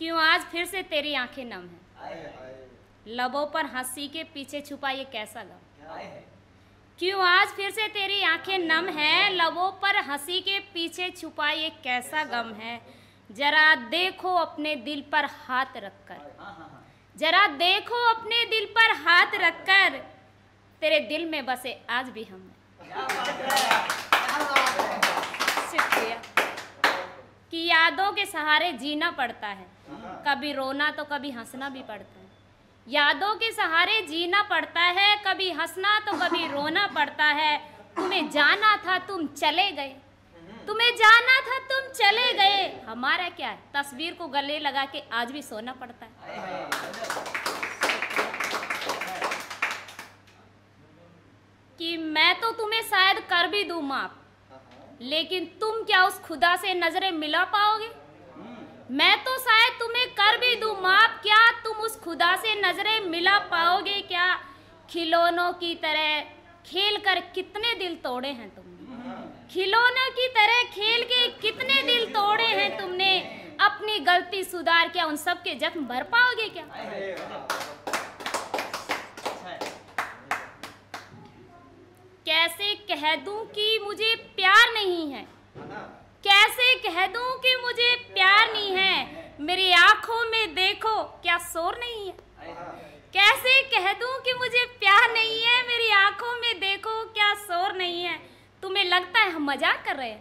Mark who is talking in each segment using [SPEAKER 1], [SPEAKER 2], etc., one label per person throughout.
[SPEAKER 1] क्यों आज फिर से तेरी आँखें नम है? लबों पर हँसी के पीछे छुपा ये कैसा गम? क्यों आज फिर से तेरी आँखें नम है? लबों पर हँसी के पीछे छुपा ये कैसा गम है? जरा देखो अपने दिल पर हाथ रखकर। जरा देखो अपने दिल पर हाथ रखकर। तेरे दिल में बसे आज भी हम शुक्रिया। यादों के सहारे जीना पड़ता है। कभी रोना तो कभी हंसना भी पड़ता है। यादों के सहारे जीना पड़ता है, कभी हंसना तो कभी रोना पड़ता है। तुम्हें जाना था, तुम चले गए। तुम्हें जाना था, तुम चले गए। हमारा क्या है? तस्वीर को गले लगा के आज भी सोना पड़ता है। कि मैं तो तुम्हें शायद कर भी दूँ माफ़। लेकिन तुम क्या उस खुदा से नज़रें मिला पाओगे? मैं तो शायद तुम्हें कर भी दूँ। माफ़, क्या तुम उस खुदा से नज़रें मिला पाओगे क्या? खिलौनों की तरह खेल कर कितने दिल तोड़े हैं तुमने? खिलौनों की तरह खेल के कितने दिल तोड़े हैं तुमने? अपनी गलती सुधार क्या उन सब के जख्म भर पाओगे क्या? कैसे कह दूँ कि मुझे प्यार नहीं है? कैसे कह दूँ कि मुझे प्यार नहीं है? मेरी आँखों में देखो, क्या शोर नहीं है? कैसे कह दूँ कि मुझे प्यार नहीं है? मेरी आँखों में देखो, क्या शोर नहीं है? तुम्हें लगता है हम मज़ाक कर रहे हैं?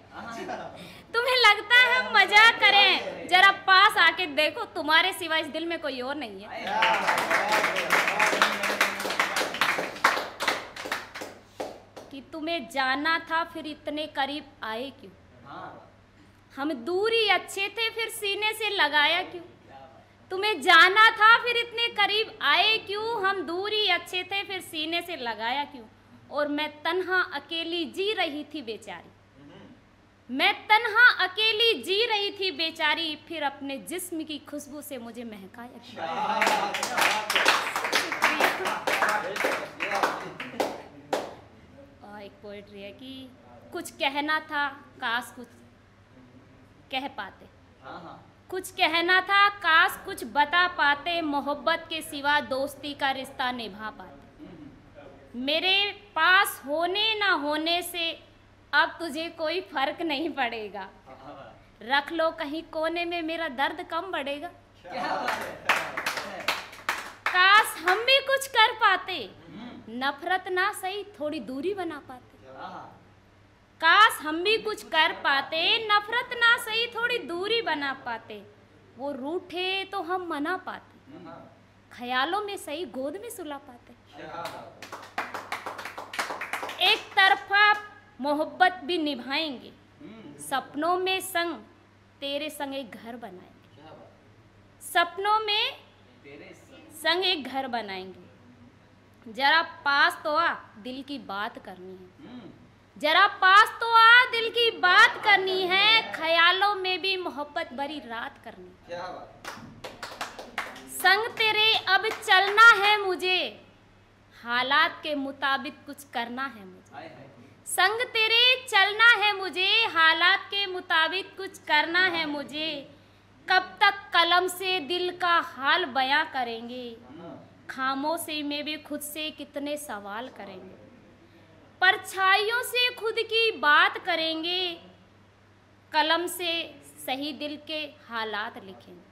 [SPEAKER 1] तुम्हें लगता है हम मज़ाक करें जरा पास आके देखो, तुम्हारे सिवा इस दिल में कोई और नहीं है। कि तुम्हें जाना था फिर इतने करीब आए क्यों? हम दूरी अच्छे थे फिर सीने से लगाया क्यों? तुम्हें जाना था फिर इतने करीब आए क्यों? हम दूरी अच्छे थे फिर सीने से लगाया क्यों? और मैं तन्हा अकेली जी रही थी बेचारी। मैं तन्हा अकेली जी रही थी बेचारी फिर अपने जिस्म की खुशबू से मुझे महकाया। एक पोएट्री है कि कुछ कहना था काश कुछ कह पाते। कुछ कहना था काश कुछ बता पाते मोहब्बत के सिवा दोस्ती का रिश्ता निभा पाते। मेरे पास होने ना होने से अब तुझे कोई फ़र्क नहीं पड़ेगा। रख लो कहीं कोने में मेरा दर्द कम बढ़ेगा। काश हम भी कुछ कर पाते। नफरत ना सही थोड़ी दूरी बना पाते। काश हम भी कुछ कर पाते नफरत ना सही थोड़ी दूरी बना पाते। वो रूठे तो हम मना पाते। ख्यालों में सही गोद में सुला पाते। एक तरफा मोहब्बत भी निभाएँगे। सपनों में संग तेरे संग एक घर बनाएँगे। सपनों में संग एक घर बनाएँगे। जरा पास तो आ दिल की बात करनी है। जरा पास तो आ दिल की बात करनी है। ख्यालों में भी मोहब्बत भरी रात करनी। संग तेरे अब चलना है मुझे। हालात के मुताबिक कुछ करना है मुझे। संग तेरे चलना है मुझे। हालात के मुताबिक कुछ करना है मुझे। कब तक कलम से दिल का हाल बयां करेंगे। खामोशी में भी खुद से कितने सवाल करेंगे? परछाइयों से खुद की बात करेंगे कलम से सही दिल के हालात लिखेंगे।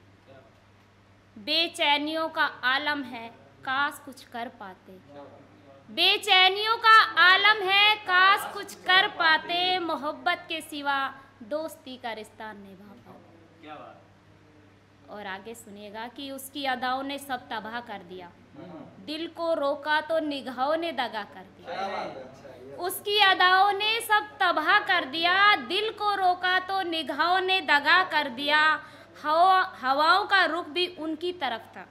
[SPEAKER 1] बेचैनियों का आलम है काश कुछ कर पाते। बेचैनियों का आलम है काश कुछ कर पाते। मोहब्बत के सिवा दोस्ती का रिश्ता निभा पाते। और आगे सुनिएगा कि उसकी अदाओं ने सब तबाह कर दिया। दिल को रोका तो निगाहों ने दगा कर दिया। उसकी अदाओं ने सब तबाह कर दिया दिल को रोका तो निगाहों ने दगा कर दिया। हवा हवाओं का रुख भी उनकी तरफ़ था।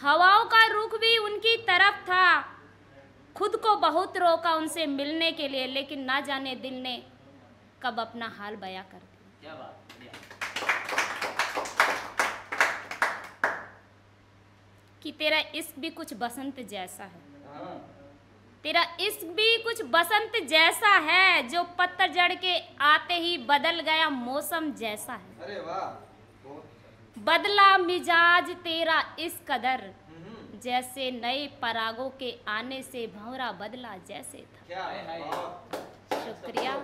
[SPEAKER 1] हवाओं का रुख भी उनकी तरफ़ था। खुद को बहुत रोका उनसे मिलने के लिए लेकिन ना जाने दिल ने कब अपना हाल बया कर दिया। कि तेरा इश्क भी कुछ बसंत जैसा है। तेरा इश्क भी कुछ बसंत जैसा है जो पत्थर जड़ के आते ही बदल गया मौसम जैसा है।
[SPEAKER 2] अरे वाह
[SPEAKER 1] बदला मिजाज तेरा इस कदर
[SPEAKER 2] हम्म,
[SPEAKER 1] जैसे नए परागों के आने से भंवरा बदला जैसे था।
[SPEAKER 2] क्या बात।
[SPEAKER 1] शुक्रिया।